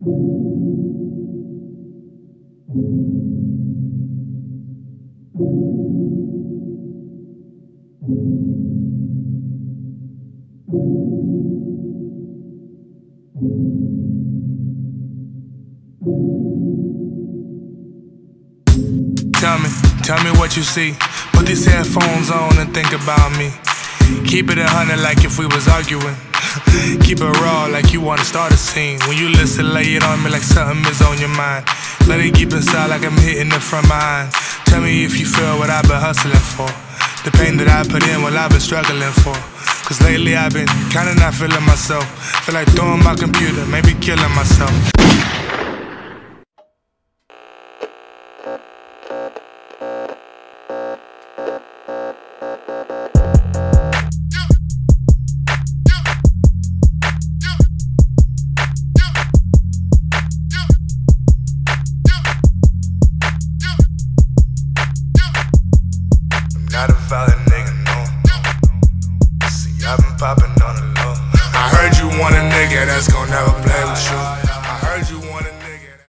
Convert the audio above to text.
Tell me, tell me what you see. Put these headphones on and think about me. Keep it a hundred like if we was arguing. Keep it raw like you wanna start a scene. When you listen, lay it on me like something is on your mind. Let it keep inside like I'm hitting it from behind. Tell me if you feel what I've been hustling for. The pain that I put in, what I've been struggling for. Cause lately I've been kinda not feeling myself. Feel like throwing my computer, maybe killing myself. Violent nigga, no. See, I've been popping on the low. I heard you want a nigga that's gon' never play with you.